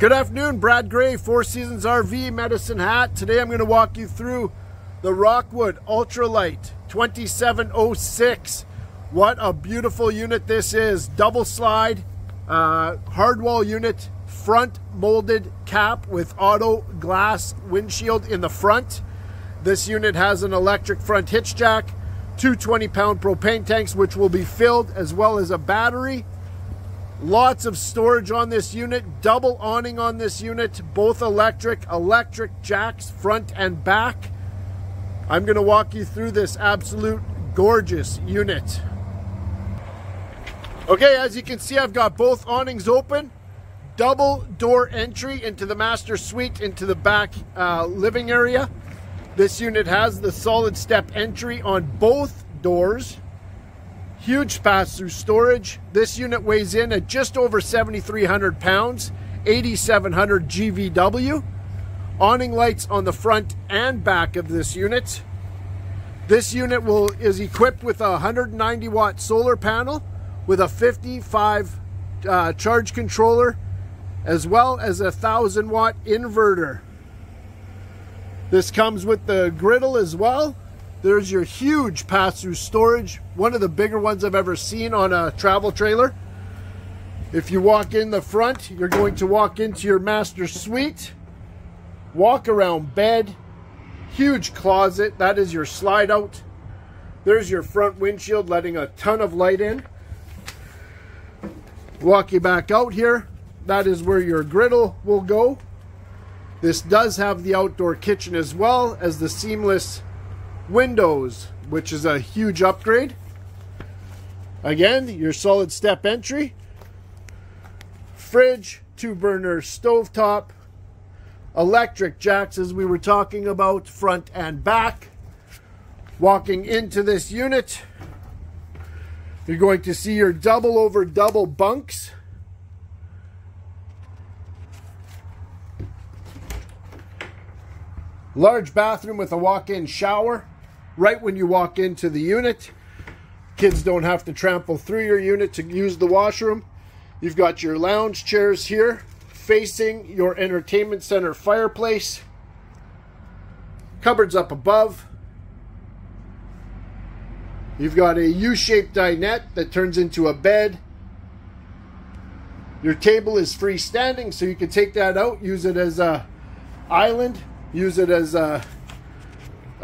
Good afternoon, Brad Gray, Four Seasons RV, Medicine Hat. Today I'm going to walk you through the Rockwood Ultra Lite 2706. What a beautiful unit this is. Double slide, uh, hardwall unit, front molded cap with auto glass windshield in the front. This unit has an electric front hitch jack, two 20 pound propane tanks which will be filled as well as a battery Lots of storage on this unit, double awning on this unit, both electric, electric jacks front and back. I'm going to walk you through this absolute gorgeous unit. Okay, as you can see, I've got both awnings open. Double door entry into the master suite into the back uh, living area. This unit has the solid step entry on both doors. Huge pass-through storage. This unit weighs in at just over 7,300 pounds, 8,700 GVW. Awning lights on the front and back of this unit. This unit will is equipped with a 190 watt solar panel with a 55 uh, charge controller as well as a 1000 watt inverter. This comes with the griddle as well there's your huge pass-through storage, one of the bigger ones I've ever seen on a travel trailer. If you walk in the front, you're going to walk into your master suite, walk around bed, huge closet, that is your slide out. There's your front windshield letting a ton of light in. Walk you back out here, that is where your griddle will go. This does have the outdoor kitchen as well as the seamless windows, which is a huge upgrade. Again, your solid step entry, fridge, two burner stovetop, electric jacks as we were talking about, front and back. Walking into this unit, you're going to see your double over double bunks. Large bathroom with a walk-in shower right when you walk into the unit. Kids don't have to trample through your unit to use the washroom. You've got your lounge chairs here facing your entertainment center fireplace. Cupboards up above. You've got a U-shaped dinette that turns into a bed. Your table is freestanding, so you can take that out, use it as a island, use it as a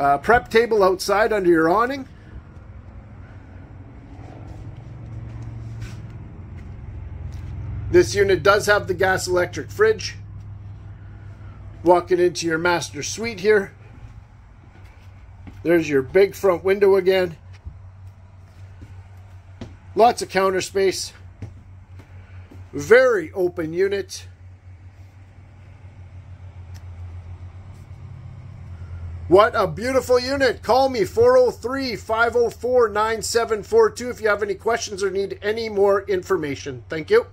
uh, prep table outside under your awning. This unit does have the gas electric fridge. Walking into your master suite here. There's your big front window again. Lots of counter space. Very open unit. What a beautiful unit. Call me 403-504-9742 if you have any questions or need any more information. Thank you.